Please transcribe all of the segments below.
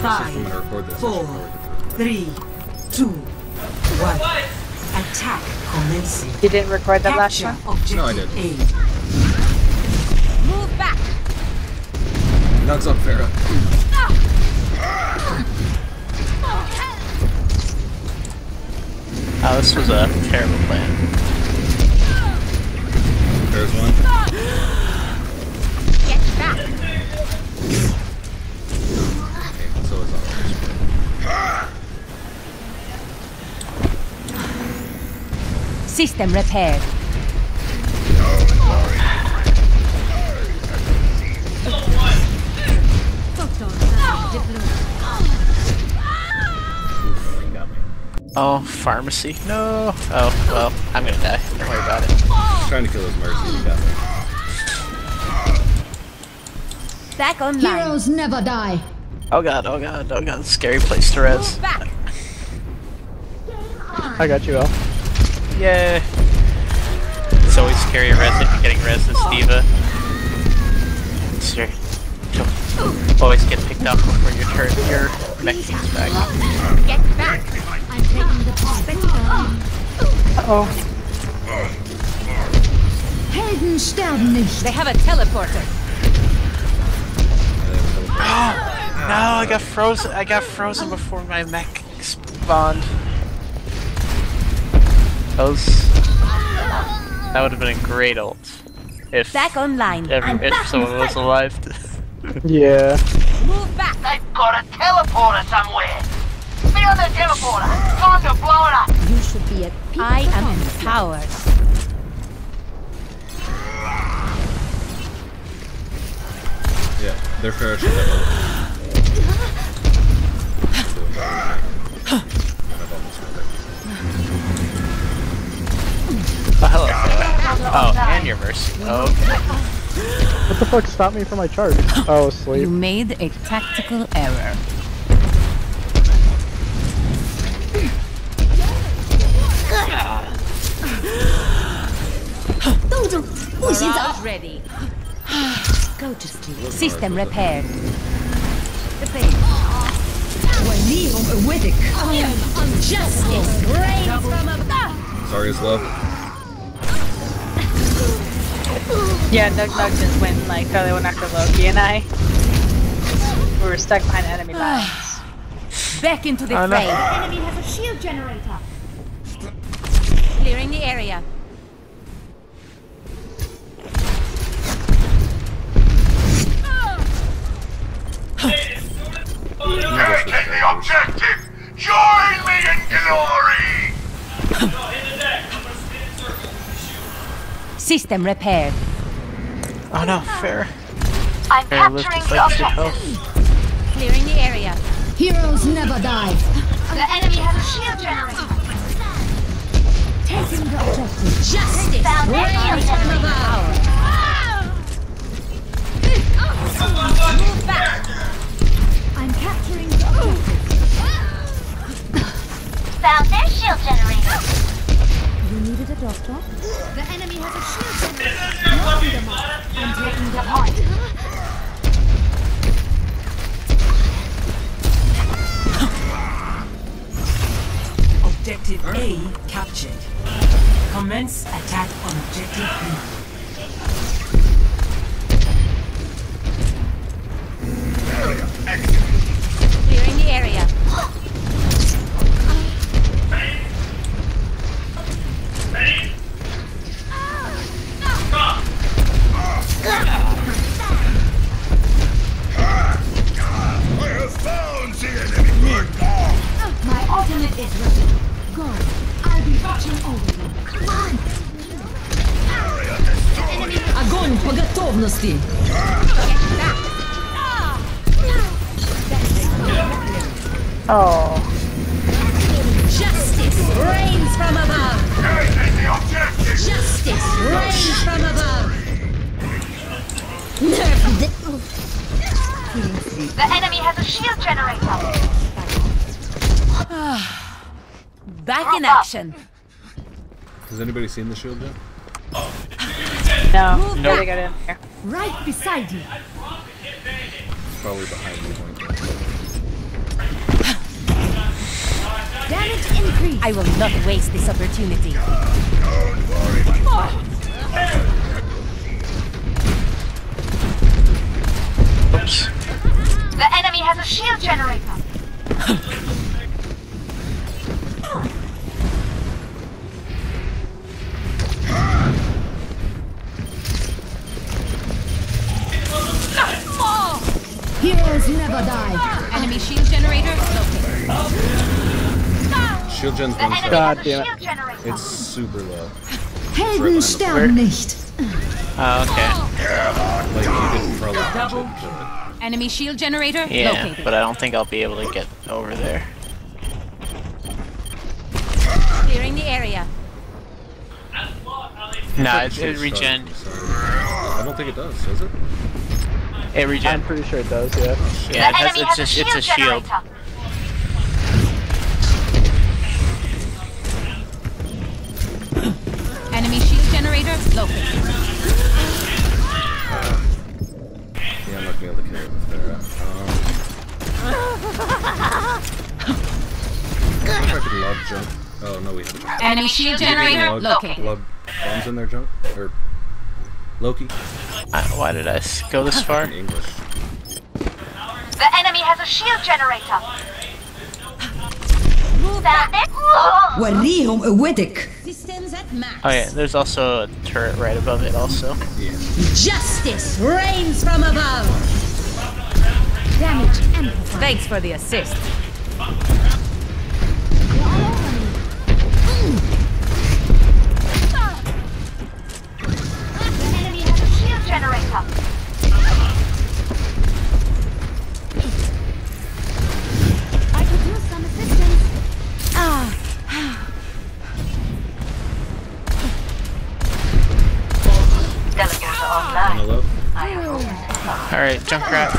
Five, I'm gonna record this. I should four, probably get three, two, one. Attack commencing. You didn't record that last Capture one? No, I did. A. Move back. through. Nugs on Pharah. Ah, oh, this was a terrible plan. There's one. Get back. Okay, so is ours. System repaired. Oof, he got me. Oh, Pharmercy. No. Oh, well, I'm gonna die. Don't worry about it. Trying to kill his mercy, he got me. Back online. Heroes never die. Oh god, oh god, oh god. Scary place to res. I got you, Al. Yay. It's always scary res if you're getting res as D.Va. It's your, you'll always get picked up before your turn. Your mech comes back. Get back. I'm taking the part. Oh, Helden sterben nicht. They have a teleporter. No, I got frozen. I got frozen before my mech spawned. That was. That would have been a great ult. If Back online. every, if someone was alive. yeah. Move back. They've got a teleporter somewhere. Be on the teleporter. Time to blow it up. You should be at peak I am empowered. Yeah, they're Pharah should have oh, hello. Oh, and your mercy. Oh, okay. What the fuck stopped me from my charge? Oh, sleep. You made a tactical error. Not ready. Go to sleep. System repaired. Justice reigns from above. Sorry, is low. Yeah, Doug Doug just went like totally went after Loki and I. We were stuck behind enemy lines. Back into the Oh, no. fray. enemy has a shield generator. Clearing the area. Take the Objective. Join me in glory. System repaired. Oh no, fair. I'm Fair capturing the objective. Clearing the area. Heroes never die. The enemy has a shield generator. Taking the objective. Justice Found their doctor? The enemy has a shield generator. Knocking them off. I'm taking the point. Objective A captured. Commence attack on objective B. Oh. Justice reigns from above. Take the objective. Justice reigns from above. The enemy has a shield generator. Back in action. Has anybody seen the shield yet? No, Move no, they got in here. Right beside you. Probably behind me. Damage increase. I will not waste this opportunity. Oops. The enemy has a shield generator. Shield gen's The one shot. God damn it. It's super low. Helden sterben nicht. Oh, okay. Like you could probably punch it and kill it. Enemy shield generator Yeah, located. but I don't think I'll be able to get over there. Clearing the area. Nah, It's it, like it regen. I don't think it does, does it? It regen. I'm pretty sure it does, yeah. Yeah, it has, it's has a a, shield it's a shield. generator. Be able to kill it if they're out. Um, I wonder if I could love junk. Oh no, we have Enemy shield generator lug, located. lug bombs in their junk or Loki Uh, why did I go this far? in English. The enemy has a shield generator. That Warihum Awedic. Systems. Oh yeah, there's also a turret right above it also. Yeah. Justice reigns from above. Damage amplified. Thanks for the assist. The enemy has a shield generator. I could use some assistance. Delegates are On online. the low. Alright, Junkrat.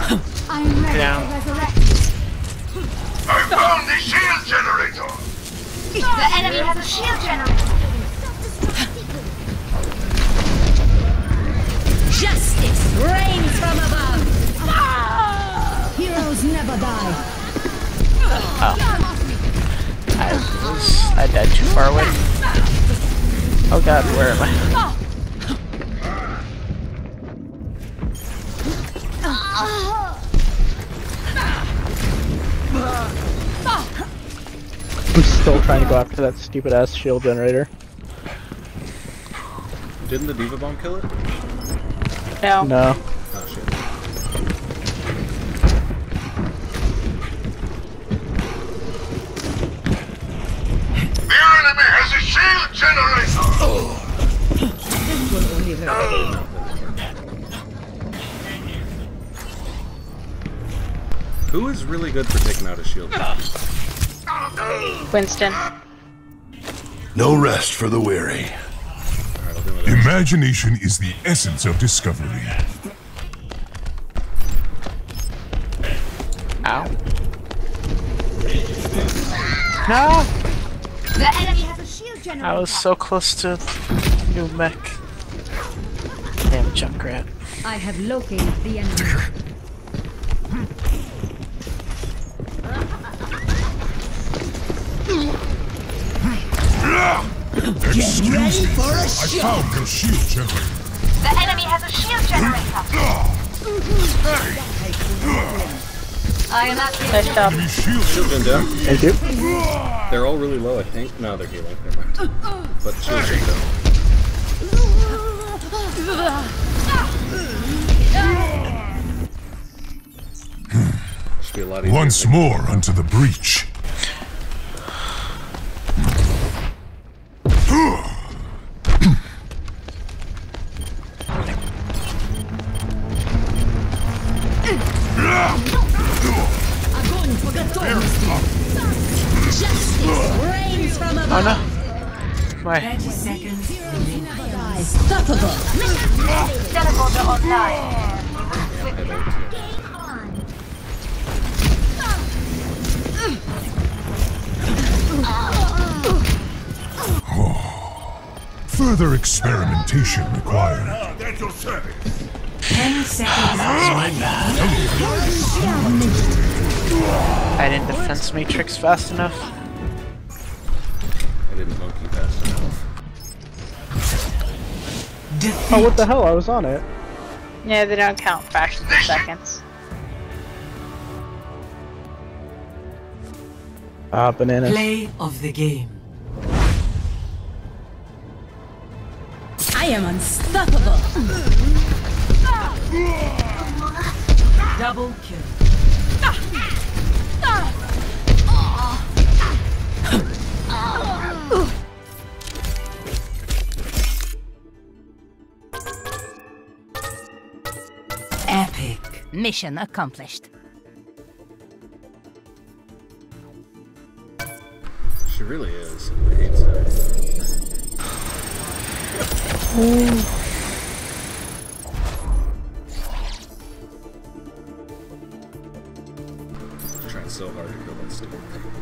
I'm Down. I found the shield generator. The enemy has a shield generator. Justice reigns from above. Ah! Heroes never die. Oh. I was I died too far away. Oh god, where am I? Ah! I'm still trying to go after that stupid ass shield generator. Didn't the D.Va bomb kill it? No. No. Oh shit. The enemy has a shield generator. Oh. Who is really good for taking out a shield? Oh. Winston. No rest for the weary. Alright, I'll do my best. Imagination is the essence of discovery. Ow. No. The enemy has a shield generator. I was so close to new mech. Damn Junkrat. I have located the enemy. Excuse me, I found your shield generator. The enemy has a shield generator. I am at Nice job. Enemy shield Shield down. Thank you. They're all really low, I think. No, they're healing. Never mind. But shield gen down. Should be a lot easier. Once more unto the breach. No. My 30 seconds remaining. Unstoppable. teleporter online. Further experimentation required. 10 seconds. I didn't defense matrix fast enough. Oh, what the hell? I was on it. Yeah, they don't count fractions of seconds. Ah, bananas. Play of the game. I am unstoppable. Double kill. Mission accomplished. She really is. I hate. Trying so hard to kill that stupid thing.